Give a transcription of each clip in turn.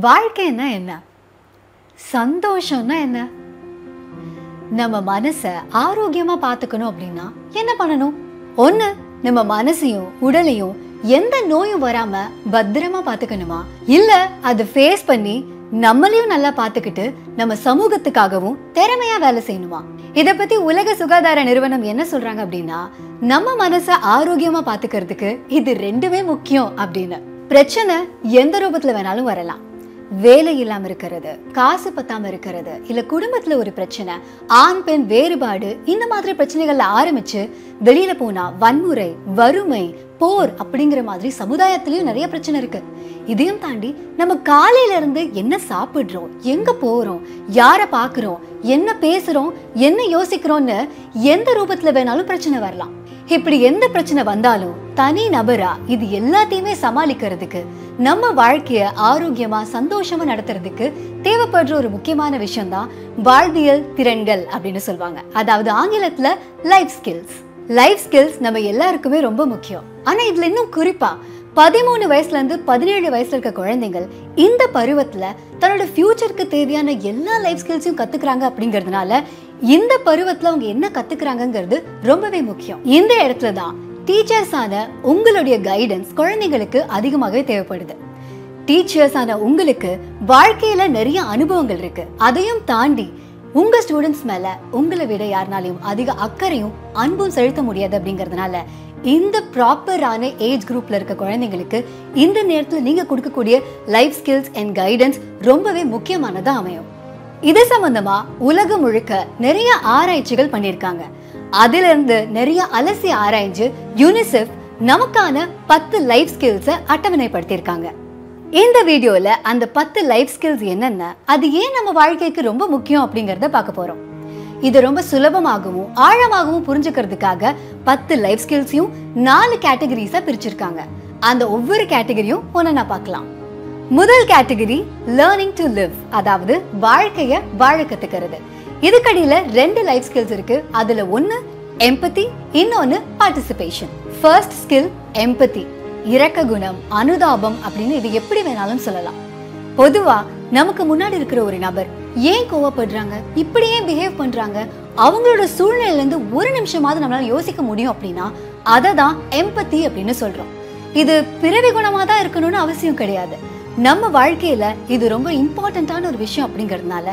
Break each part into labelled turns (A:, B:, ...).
A: வாழ்க்கைன்னா என்ன? சந்தோஷம்னா என்ன? நம்ம மனசை ஆரோக்கியமா பார்த்துக்கணும் அப்படின்னா என்ன பண்ணணும்? ஒண்ணு நம்ம மனசையும் உடலையும் எந்த நோயும் வராம பத்திரமா பார்த்துக்கணுமா இல்ல அது ஃபேஸ் பண்ணி நம்மளையும் நல்லா பார்த்துக்கிட்டு நம்ம சமூகத்துக்காகவும் திறமையா வேலை செய்யணுமா? இத பத்தி உலக சுகாதார நிறுவனம் என்ன சொல்றாங்க அப்படின்னா நம்ம மனசை ஆரோக்கியமா பாத்துக்கிறதுக்கு இது ரெண்டுமே முக்கியம் அப்படின்னு. பிரச்சனை எந்த ரூபத்துல வேணாலும் வரலாம். வேலை இல்லாம இருக்கிறது காசு பத்தாம இருக்கிறது இல்ல குடும்பத்துல ஒரு பிரச்சனை ஆண் பெண் வேறுபாடு இந்த மாதிரி பிரச்சனைகள்ல ஆரம்பிச்சு வெளியில போனா வன்முறை வறுமை போர் அப்படிங்கிற மாதிரி சமுதாயத்திலயும் நிறைய பிரச்சனை இருக்கு. இதையும் தாண்டி நம்ம காலையில இருந்து என்ன சாப்பிடுறோம் எங்க போறோம் யார பாக்குறோம் என்ன பேசுறோம் என்ன யோசிக்கிறோம்னு எந்த ரூபத்துல வேணாலும் பிரச்சனை வரலாம். இப்படி எந்த பிரச்சனை வந்தாலும் தனி நபரா இது எல்லாத்தையுமே சமாளிக்கிறதுக்கு நம்ம வாழ்க்கைய ஆரோக்கியமா சந்தோஷமா நடத்துறதுக்கு தேவைப்படுற ஒரு முக்கியமான விஷயம் தான் வாழ்வியல் திறன்கள் அப்படின்னு சொல்லுவாங்க. அதாவது ஆங்கிலத்துல லைஃப் ஸ்கில்ஸ் லைஃப் ஸ்கில்ஸ் நம்ம எல்லாருக்குமே ரொம்ப முக்கியம். ஆனா இதுல இன்னும் குறிப்பா பதிமூணு வயசுல இருந்து பதினேழு வயசுல இருக்க குழந்தைகள் இந்த பருவத்துல தன்னோட ஃபியூச்சருக்கு தேவையான எல்லா லைஃப் ஸ்கில்ஸையும் கத்துக்கிறாங்க அப்படிங்கறதுனால இந்த பருவத்துல அவங்க என்ன கத்துக்கிறாங்கங்கிறது ரொம்பவே முக்கியம். இந்த இடத்துல தான் டீச்சர்ஸான உங்களுடைய கைடன்ஸ் குழந்தைங்களுக்கு அதிகமாகவே தேவைப்படுது. டீச்சர்ஸான உங்களுக்கு வாழ்க்கையில நிறைய அனுபவங்கள் இருக்கு. அதையும் தாண்டி உங்க ஸ்டூடெண்ட்ஸ் மேல உங்களை விட யாருனாலையும் அதிக அக்கறையும் அன்பும் செலுத்த முடியாது அப்படிங்கறதுனால இந்த ப்ராப்பரான ஏஜ் குரூப்ல இருக்க குழந்தைங்களுக்கு இந்த நேரத்துல நீங்க கொடுக்கக்கூடிய லைஃப் ஸ்கில்ஸ் அண்ட் கைடன்ஸ் ரொம்பவே முக்கியமானதா அமையும். இது சம்பந்தமா உலகம் முழுக்க நிறைய ஆராய்ச்சிகள் பண்ணியிருக்காங்க. அதுல இருந்து நிறைய அலசி ஆராய்ஞ்சு யூனிசெஃப் நமக்கான பத்து லைஃப் ஸ்கில்ஸை அட்டவணைப்படுத்தியிருக்காங்க. இந்த வீடியோல அந்த பத்து லைஃப் ஸ்கில்ஸ் என்னென்ன அது ஏன் நம்ம வாழ்க்கைக்கு ரொம்ப முக்கியம் அப்படிங்கறத பார்க்க போறோம். இது ரொம்ப சுலபமாகவும் ஆழமாகவும் புரிஞ்சுக்கிறதுக்காக பத்து லைஃப் ஸ்கில்ஸையும் நாலு கேட்டகரிஸா பிரிச்சிருக்காங்க. அந்த ஒவ்வொரு கேட்டகரியும் ஒன்னா பார்க்கலாம். முதல் கேட்டகரி லேர்னிங் டு லிவ் அதாவது வாழ்க்கைய வாழ கத்துக்கிறது. இதுக்கடியில ரெண்டு லைஃப் ஸ்கில்ஸ் இருக்கு. அதுல ஒன்னு எம்பத்தி இன்னொன்னு பார்ட்டிசிபேஷன் ஃபர்ஸ்ட் ஸ்கில் எம்பத்தி இரக்க குணம் அனுதாபம் அப்படின்னு இது எப்படி வேணாலும் சொல்லலாம். பொதுவா நமக்கு முன்னாடி இருக்கிற ஒரு நபர் ஏன் கோவப்படுறாங்க? இப்படி ஏன் பிஹேவ் பண்றாங்க? அவங்களோட சூழ்நிலையில இருந்து ஒரு நிமிஷமாவது நம்மளால யோசிக்க முடியும் அப்படின்னா அதை தான் எம்பத்தி அப்படின்னு சொல்றோம். இது பிறவி குணமா தான் இருக்கணும்னு அவசியம் கிடையாது. நம்ம வாழ்க்கையில இது ரொம்ப இம்பார்ட்டன்டான ஒரு விஷயம் அப்படிங்கறதுனால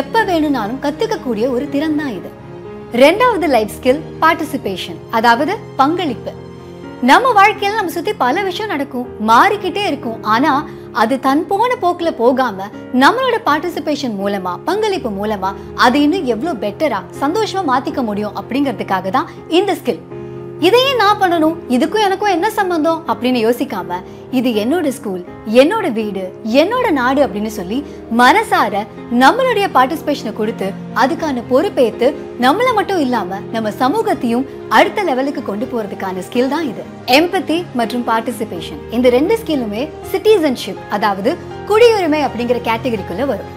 A: எப்ப வேணும்னாலும் கத்துக்கக்கூடிய ஒரு திறன் தான் இது. ரெண்டாவது லைஃப் ஸ்கில் பார்ட்டிசிபேஷன் அதாவது பங்களிப்பு. நம்ம வாழ்க்கையில நம்ம சுத்தி பல விஷயம் நடக்கும் மாறிக்கிட்டே இருக்கும். ஆனா அது தன் போன போக்குல போகாம நம்மளோட பார்ட்டிசிபேஷன் மூலமா பங்களிப்பு மூலமா அது இன்னும் எவ்வளவு பெட்டரா சந்தோஷமா மாத்திக்க முடியும் அப்படிங்கிறதுக்காக தான் இந்த ஸ்கில் இதையே நான் பண்ணணும் இதுக்கும் எனக்கும் என்ன சம்பந்தம்? அப்படின்னு யோசிக்காம இது என்னோட ஸ்கூல் என்னோட வீடு என்னோட நாடு அப்படின்னு சொல்லி மனசார நம்மளுடைய பார்ட்டிசிபேஷனை கொடுத்து அதுக்கான பொறுப்பேத்து நம்மள மட்டும் இல்லாம நம்ம சமூகத்தையும் அடுத்த லெவலுக்கு கொண்டு போறதுக்கான ஸ்கில் தான் இது. எம்பத்தி மற்றும் பார்ட்டிசிபேஷன் இந்த ரெண்டு ஸ்கில்லுமே சிட்டிசன்ஷிப் அதாவது குடியுரிமை அப்படிங்கிற கேட்டகரிக்குள்ள வரும்.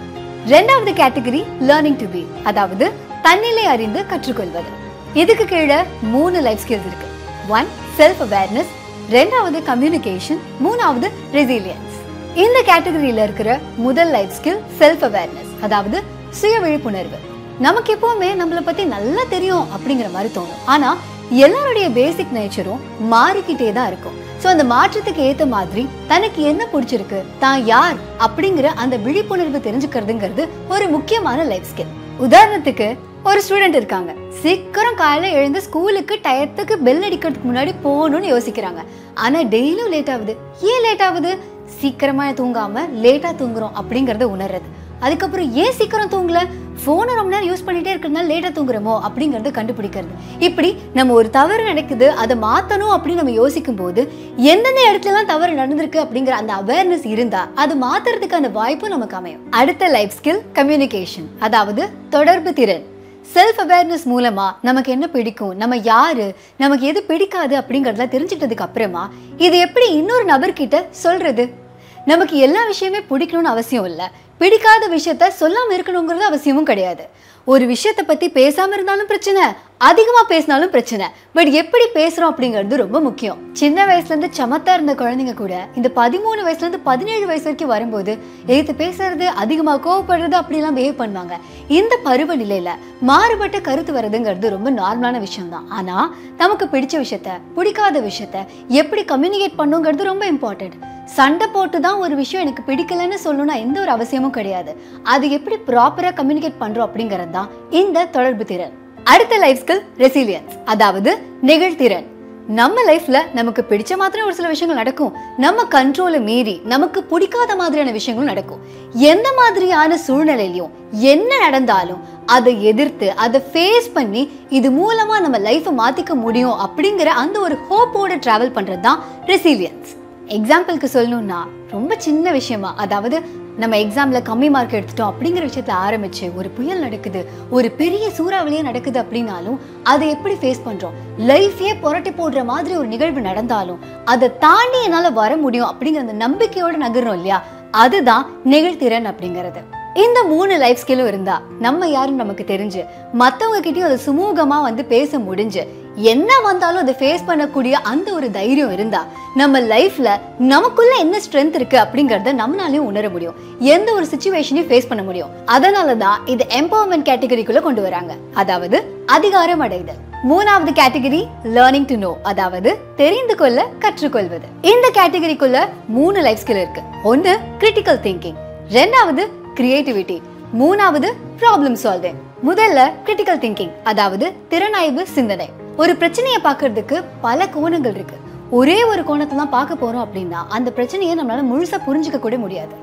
A: ரெண்டாவது கேட்டகரி லேர்னிங் டு பி அதாவது தன்னிலை அறிந்து கற்றுக்கொள்வது. இதுக்கு கீழே மூணு லைஃப் ஸ்கில்ஸ் இருக்கு. ஒன் செல்ஃப் அவேர்னஸ் ரெண்டாவது கம்யூனிகேஷன் மூணாவது ரெசிலியன்ஸ் இந்த கேட்டகரியில இருக்கிற முதல் லைஃப் ஸ்கில் செல்ஃப் அவேர்னஸ் அதாவது சுய விழிப்புணர்வு. நமக்கு எப்பவுமே நம்மளை பத்தி நல்லா தெரியும் அப்படிங்கிற மாதிரி தோணும். ஆனா எல்லாருடைய பேசிக் நேச்சரும் மாறிக்கிட்டே தான் இருக்கும். ஸோ அந்த மாற்றத்துக்கு ஏத்த மாதிரி தனக்கு என்ன பிடிச்சிருக்கு தான் யார் அப்படிங்கிற அந்த விழிப்புணர்வு தெரிஞ்சுக்கிறதுங்கிறது ஒரு முக்கியமான லைஃப் ஸ்கில் உதாரணத்துக்கு ஒரு ஸ்டூடெண்ட் இருக்காங்க. சீக்கிரம் காலையில் எழுந்து ஸ்கூலுக்கு டயத்துக்கு பெல் அடிக்கிறதுக்கு முன்னாடி போகணும்னு யோசிக்கிறாங்க. ஆனால் டெய்லியும் லேட் ஆகுது. ஏன் லேட் ஆகுது? சீக்கிரமாக தூங்காமல் லேட்டாக தூங்குறோம் அப்படிங்கிறத உணர்றது. அதுக்கப்புறம் ஏன் சீக்கிரம் தூங்கல? போனை ரொம்ப நேரம் யூஸ் பண்ணிட்டே இருக்கிறதுனால லேட்டா தூங்குறோமோ அப்படிங்கறத கண்டுபிடிக்கிறது. இப்படி நம்ம ஒரு தவறு நடக்குது அதை மாத்தணும் அப்படின்னு நம்ம யோசிக்கும் போது எந்தெந்த இடத்துல எல்லாம் தவறு நடந்திருக்கு அப்படிங்கிற அந்த அவேர்னஸ் இருந்தா அது மாத்துறதுக்கான வாய்ப்பும் நமக்கு அமையும். அடுத்த லைஃப் ஸ்கில் கம்யூனிகேஷன் அதாவது தொடர்பு திறன். செல்ஃப் அவேர்னஸ் மூலமா நமக்கு என்ன பிடிக்கும்? நம்ம யாரு? நமக்கு எது பிடிக்காது அப்படிங்கறத தெரிஞ்சுக்கிட்டதுக்கு அப்புறமா இது எப்படி இன்னொரு நபர்கிட்ட சொல்றது? நமக்கு எல்லா விஷயமே பிடிக்கணும்னு அவசியம் இல்லை. பிடிக்காத விஷயத்த சொல்லாமல் இருக்கணுங்கிறது அவசியமும் கிடையாது. ஒரு விஷயத்தை பத்தி பேசாம இருந்தாலும் பிரச்சனை அதிகமா பேசினாலும் பிரச்சனை. பட் எப்படி பேசுறோம் அப்படிங்கிறது ரொம்ப முக்கியம். சின்ன வயசுல இருந்து சமத்தா இருந்த குழந்தைங்க கூட இந்த பதிமூணு வயசுல இருந்து பதினேழு வயசு வரைக்கும் வரும்போது எழுத்து பேசுறது அதிகமா கோவப்படுறது அப்படிலாம் பிஹேவ் பண்ணுவாங்க. இந்த பருவ நிலையில மாறுபட்ட கருத்து வர்றதுங்கிறது ரொம்ப நார்மலான விஷயம் தான் ஆனா நமக்கு பிடிச்ச விஷயத்த பிடிக்காத விஷயத்த எப்படி கம்யூனிகேட் பண்ணுங்கிறது ரொம்ப இம்பார்ட்டன்ட் சண்டை போட்டு தான் ஒரு விஷயம் எனக்கு பிடிக்கலன்னு சொல்லணும்னா எந்த ஒரு அவசியமும் கிடையாது. அது எப்படி ப்ராப்பரா கம்யூனிகேட் பண்றோம் அப்படிங்கிறது தான் இந்த தொடர்பு திறன். அடுத்த லைஃப் ஸ்கில் ரெசிலியன்ஸ் அதாவது நெகிழ்திறன் நம்ம லைஃப்ல நமக்கு பிடிச்ச மாதிரி ஒரு சில விஷயங்கள் நடக்கும். நம்ம கண்ட்ரோலை மீறி நமக்கு பிடிக்காத மாதிரியான விஷயங்களும் நடக்கும். எந்த மாதிரியான சூழ்நிலையிலையும் என்ன நடந்தாலும் அதை எதிர்த்து அதை ஃபேஸ் பண்ணி இது மூலமா நம்ம லைஃப்பை மாத்திக்க முடியும் அப்படிங்கிற அந்த ஒரு ஹோப்போட டிராவல் பண்றது தான் ரெசிலியன்ஸ் எக்ஸாம்பிளுக்கு சொல்லணும்னா ரொம்ப சின்ன விஷயமா அதாவது நம்ம எக்ஸாம்ல கம்மி மார்க் எடுத்துட்டோம் அப்படிங்கிற விஷயத்துல ஆரம்பிச்சு ஒரு புயல் நடக்குது ஒரு பெரிய சூறாவளியே நடக்குது அப்படின்னாலும் அதை எப்படி ஃபேஸ் பண்றோம்? லைஃபே புரட்டி போடுற மாதிரி ஒரு நிகழ்வு நடந்தாலும் அதை தாண்டி என்னால வர முடியும் அப்படிங்கிற அந்த நம்பிக்கையோட நகர்றோம் இல்லையா? அதுதான் நெகிழ்திறன் அப்படிங்கிறது. இந்த மூணு லைஃப் ஸ்கில்லும் இருந்தா நம்ம யாரும் நமக்கு தெரிஞ்சு மத்தவங்க கிட்டயும் அதை சுமூகமா வந்து பேச முடிஞ்சு என்ன வந்தாலும் அதை ஃபேஸ் பண்ணக்கூடிய அந்த ஒரு தைரியம் இருந்தா நம்ம லைஃப்ல நமக்குள்ள என்ன ஸ்ட்ரென்த் இருக்கு அப்படிங்கறத நம்மளாலையும் உணர முடியும். எந்த ஒரு சுச்சுவேஷனையும் ஃபேஸ் பண்ண முடியும். அதனாலதான் இது எம்பவர்மெண்ட் கேட்டகரிக்குள்ள கொண்டு வராங்க. அதாவது அதிகாரம் அடைதல். மூணாவது கேட்டகரி லேர்னிங் டு நோ அதாவது தெரிந்து கொள்ள கற்றுக்கொள்வது. இந்த கேட்டகரிக்குள்ள மூணு லைஃப் ஸ்கில் இருக்கு. ஒன்னு கிரிட்டிக்கல் திங்கிங் ரெண்டாவது கிரியேட்டிவிட்டி மூணாவது ப்ராப்ளம் சால்விங் முதல்ல கிரிட்டிக்கல் திங்கிங் அதாவது திறனாய்வு சிந்தனை. ஒரு பிரச்சனையை பார்க்கறதுக்கு பல கோணங்கள் இருக்கு. ஒரே ஒரு கோணத்தை தான் பார்க்க போறோம் அப்படின்னா அந்த பிரச்சனையை நம்மளால முழுசா புரிஞ்சுக்க கூட முடியாது.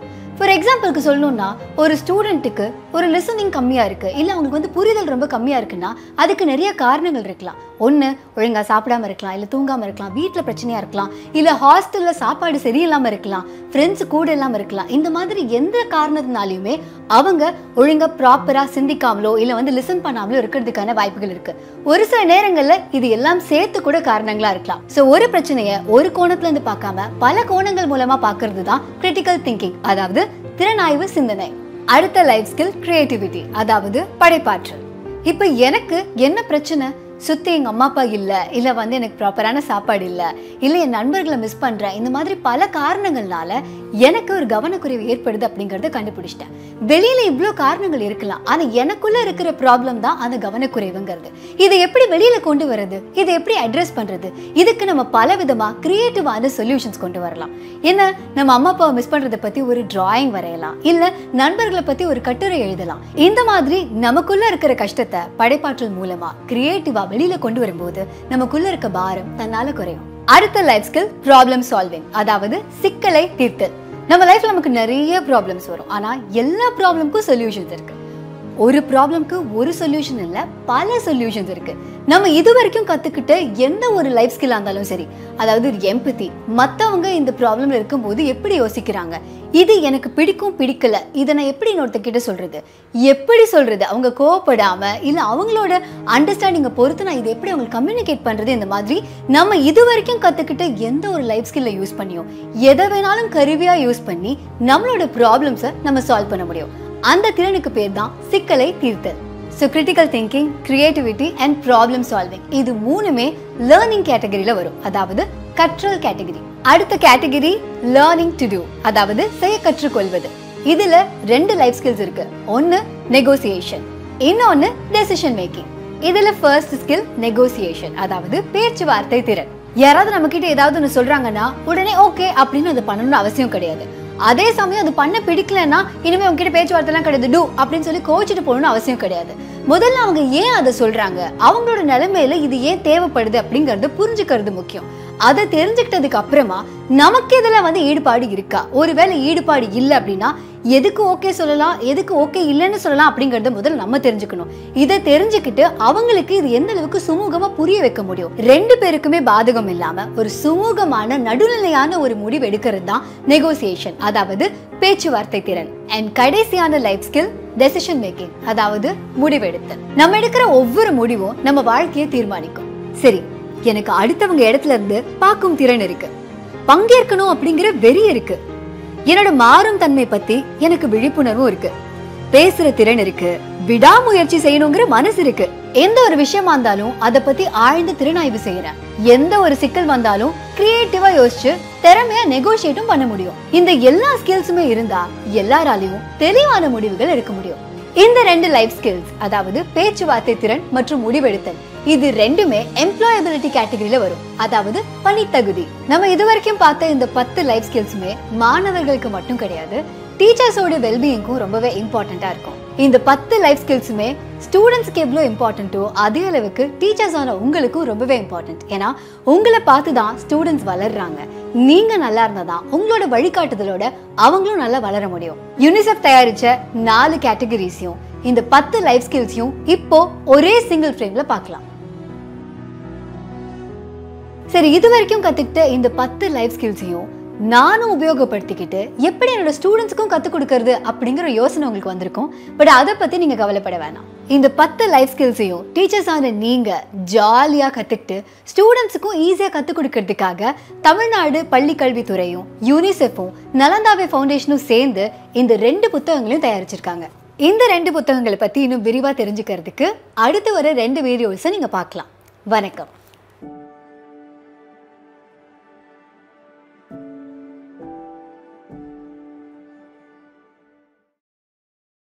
A: ஃபார் எக்ஸாம்பிளுக்கு சொல்லணும்னா ஒரு ஸ்டூடெண்ட்டுக்கு ஒரு லிசனிங் கம்மியாக இருக்குது இல்லை அவங்களுக்கு வந்து புரிதல் ரொம்ப கம்மியாக இருக்குன்னா அதுக்கு நிறைய காரணங்கள் இருக்கலாம். ஒன்று ஒழுங்காக சாப்பிடாம இருக்கலாம் இல்லை தூங்காமல் இருக்கலாம் வீட்டில் பிரச்சனையாக இருக்கலாம் இல்லை ஹாஸ்டலில் சாப்பாடு சரியில்லாமல் இருக்கலாம் ஃப்ரெண்ட்ஸ் கூட இல்லாமல் இருக்கலாம். இந்த மாதிரி எந்த காரணத்தினாலையுமே அவங்க ஒழுங்காக ப்ராப்பராக சிந்திக்காமலோ இல்லை வந்து லிசன் பண்ணாமலோ இருக்கிறதுக்கான வாய்ப்புகள் இருக்குது ஒரு சில நேரங்களில் இது எல்லாம் சேர்த்து கூட காரணங்களாக இருக்கலாம். ஸோ ஒரு பிரச்சனையை ஒரு கோணத்துலேருந்து பார்க்காம பல கோணங்கள் மூலமாக பார்க்கறது தான் கிரிட்டிக்கல் திங்கிங் அதாவது திறனாய்வு சிந்தனை அடுத்த லைஃப் ஸ்கில் கிரியேட்டிவிட்டி அதாவது படைப்பாற்றல். இப்போ எனக்கு என்ன பிரச்சனை? சுத்தி எங்க அம்மா அப்பா இல்ல இல்ல வந்து எனக்கு ப்ராப்பரான சாப்பாடு இல்ல இல்ல என் நண்பர்களை மிஸ் பண்றேன் இந்த மாதிரி பல காரணங்கள்னால எனக்கு ஒரு கவனக்குறைவு ஏற்படுது அப்படிங்கறத கண்டுபிடிச்சிட்டேன். வெளியில இவ்ளோ காரணங்கள் இருக்கலாம் ஆனா எனக்குள்ள இருக்கிற ப்ராப்ளம் தான் அந்த கவனக்குறைவுங்கிறது. இதை எப்படி வெளியில கொண்டு வர்றது? இதை எப்படி அட்ரஸ் பண்றது? இதுக்கு நம்ம பல விதமா க்ரியேட்டிவான சொல்யூஷன்ஸ் கொண்டு வரலாம். என்ன நம்ம அம்மா அப்பாவை மிஸ் பண்றதை பத்தி ஒரு டிராயிங் வரையலாம் இல்ல நண்பர்களை பத்தி ஒரு கட்டுரை எழுதலாம். இந்த மாதிரி நமக்குள்ள இருக்கிற கஷ்டத்தை படைப்பாற்றல் மூலமா கிரியேட்டிவா வெளியில கொண்டு வரும்போது நமக்குள்ள இருக்க பாரம் தன்னால குறையும். அடுத்த லைஃப் ஸ்கில் ப்ராப்ளம் சால்விங் அதாவது சிக்கலை தீர்த்தல். நம்ம லைஃப்ல நமக்கு நிறைய ப்ராப்ளம்ஸ் வரும். ஆனா எல்லா ப்ராப்ளம்க்கும் சொல்யூஷன்ஸ் இருக்கு. ஒரு ப்ராப்ளம்க்கு ஒரு சொல்யூஷன் இல்லை பல சொல்யூஷன்ஸ் இருக்கு. நம்ம இது வரைக்கும் கத்துக்கிட்ட எந்த ஒரு லைஃப் ஸ்கில்லா இருந்தாலும் சரி அதாவது எம்பத்தி மத்தவங்க இந்த ப்ராப்ளம்ல இருக்கும்போது எப்படி யோசிக்கிறாங்க? இது எனக்கு பிடிக்கும் பிடிக்கல இதை நான் எப்படி இன்னொருத்தக்கிட்ட சொல்றது? எப்படி சொல்றது? அவங்க கோவப்படாம இல்ல அவங்களோட அண்டர்ஸ்டாண்டிங்கை பொறுத்து நான் இதை எப்படி அவங்களுக்கு கம்யூனிகேட் பண்றது இந்த மாதிரி நம்ம இது வரைக்கும் கத்துக்கிட்ட எந்த ஒரு லைஃப் ஸ்கில்ல யூஸ் பண்ணியும் எதை வேணாலும் கருவியா யூஸ் பண்ணி நம்மளோட ப்ராப்ளம்ஸை நம்ம சால்வ் பண்ண முடியும். அந்த திறனுக்கு பேர் தான் சிக்கலை தீர்த்தல். So critical thinking creativity and problem solving இது மூணுமே லேர்னிங் கேட்டகரியில் வரும். அதாவது கற்றல் கேட்டகரி அடுத்த கேட்டகரி லேர்னிங் டு டூ அதாவது செய்ய கற்றுக்கொள்வது. இதுல ரெண்டு லைஃப் ஸ்கில்ஸ் இருக்கு. ஒன்னு நெகோசியேஷன் இன்னொன்னு டெசிஷன் மேக்கிங் இதுல ஃபர்ஸ்ட் ஸ்கில் நெகோசியேஷன் அதாவது பேச்சுவார்த்தை திறன். யாராவது நம்ம கிட்ட ஏதாவது ஒன்று சொல்றாங்கன்னா உடனே ஓகே அப்படின்னு அதை பண்ணணும்னு அவசியம் கிடையாது. அதே சமயம் அது பண்ண பிடிக்கலன்னா இனிமே உங்ககிட்ட பேச்சுவார்த்தைலாம் கிடையாது. டூ அப்படின்னு சொல்லி கோச்சிட்டு போகணும்னு அவசியம் கிடையாது. முதல்ல அவங்க ஏன் அதை சொல்றாங்க? அவங்களோட நிலைமையில இது ஏன் தேவைப்படுது அப்படிங்கறத புரிஞ்சுக்கிறது முக்கியம். அதை தெரிஞ்சுக்கிட்டதுக்கு அப்புறமா நமக்கு இதுல வந்து ஈடுபாடு இருக்கா? ஒருவேளை ஈடுபாடு இல்லை அப்படின்னா எதுக்கு ஓகே சொல்லலாம்? எதுக்கு ஓகே இல்லைன்னு சொல்லலாம் அப்படிங்கறத முதல்ல நம்ம தெரிஞ்சுக்கணும். இதை தெரிஞ்சுக்கிட்டு அவங்களுக்கு இது எந்த அளவுக்கு சுமூகமா புரிய வைக்க முடியும்? ரெண்டு பேருக்குமே பாதகம் இல்லாம ஒரு சுமூகமான நடுநிலையான ஒரு முடிவு எடுக்கிறது தான் நெகோசியேஷன் அதாவது பேச்சுவார்த்தை திறன் அண்ட் கடைசியான லைஃப் ஸ்கில் டெசிஷன் மேக்கிங் அதாவது முடிவெடுத்தல் நம்ம எடுக்கிற ஒவ்வொரு முடிவும் நம்ம வாழ்க்கையை தீர்மானிக்கும். சரி எனக்கு அடுத்தவங்க இடத்துல இருந்து பார்க்கும் திறன் இருக்கு. பங்கேற்கணும் அப்படிங்கிற வெறி இருக்கு. என்னோட மாறும் தன்மை பத்தி எனக்கு விழிப்புணர்வும் இருக்கு. பேசுற திறன் இருக்கு. விடாமுயற்சி செய்யணுங்கிற மனசு இருக்கு. எந்த ஒரு விஷயமா இருந்தாலும் அத பத்தி ஆழ்ந்து திறனாய்வு செய்யறேன். எந்த ஒரு சிக்கல் வந்தாலும் கிரியேட்டிவா யோசிச்சு திறமையா நெகோஷியேட்டும் பண்ண முடியும். இந்த எல்லா ஸ்கில்ஸுமே இருந்தா எல்லாராலையும் தெளிவான முடிவுகள் எடுக்க முடியும். இந்த ரெண்டு லைஃப் ஸ்கில்ஸ் அதாவது பேச்சுவார்த்தை திறன் மற்றும் முடிவெடுத்தல் இது ரெண்டுமே எம்ப்ளாயபிலிட்டி கேட்டகரியில வரும். அதாவது பணித்தகுதி. நம்ம இதுவரைக்கும் பார்த்த இந்த பத்து லைஃப் ஸ்கில்ஸுமே மாணவர்களுக்கு மட்டும் கிடையாது டீச்சர்ஸோட வெல்பீயிங்க்கும் ரொம்பவே இம்பார்ட்டண்டா இருக்கும். இந்த பத்து லைஃப் ஸ்கில்ஸுமே ஸ்டூடெண்ட்ஸ்க்கு எவ்வளோ இம்பார்ட்டண்ட்டோ அதே அளவுக்கு டீச்சர்ஸ் ஆன உங்களுக்கும் ரொம்பவே இம்பார்ட்டன்ட் ஏன்னா உங்களை பார்த்து தான் ஸ்டூடெண்ட்ஸ் வளர்றாங்க. நீங்க நல்லா இருந்தா தான் உங்களோட வழிகாட்டுதலோட அவங்களும் நல்லா வளர முடியும். யூனிசெஃப் தயாரிச்ச நாலு கேட்டகரிஸையும் இந்த பத்து லைஃப் ஸ்கில்ஸையும் இப்போ ஒரே சிங்கிள் ஃப்ரேம்ல பார்க்கலாம். சரி இது வரைக்கும் கத்துக்கிட்ட இந்த பத்து லைஃப் ஸ்கில்ஸையும் நானும் உபயோகப்படுத்திக்கிட்டு எப்படி என்னோட ஸ்டூடெண்ட்ஸ்க்கும் கற்றுக் கொடுக்கறது அப்படிங்கிற யோசனை உங்களுக்கு வந்திருக்கும். பட் அதை பற்றி நீங்கள் கவலைப்பட வேணாம். இந்த பத்து லைஃப் ஸ்கில்ஸையும் டீச்சர்ஸான நீங்கள் ஜாலியாக கற்றுக்கிட்டு ஸ்டூடெண்ட்ஸுக்கும் ஈஸியாக கற்றுக் கொடுக்கறதுக்காக தமிழ்நாடு பள்ளி கல்வித்துறையும் யூனிசெஃபும் நலந்தாவே ஃபவுண்டேஷனும் சேர்ந்து இந்த ரெண்டு புத்தகங்களையும் தயாரிச்சிருக்காங்க. இந்த ரெண்டு புத்தகங்களை பற்றி இன்னும் விரிவாக தெரிஞ்சுக்கிறதுக்கு அடுத்து வர ரெண்டு வீடியோஸை நீங்கள் பார்க்கலாம். வணக்கம்.